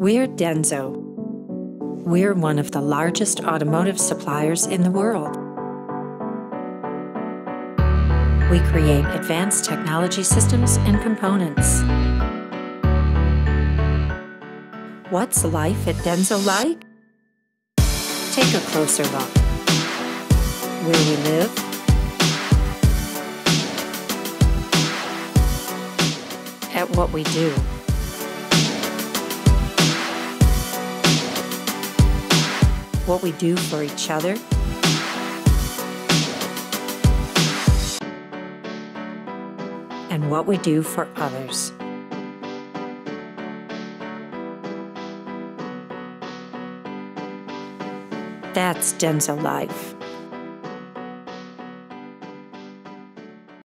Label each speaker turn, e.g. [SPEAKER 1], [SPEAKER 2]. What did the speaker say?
[SPEAKER 1] We're Denso. We're one of the largest automotive suppliers in the world. We create advanced technology systems and components. What's life at Denso like? Take a closer look. Where we live, at what we do. What we do for each other. And what we do for others. That's Denso Life.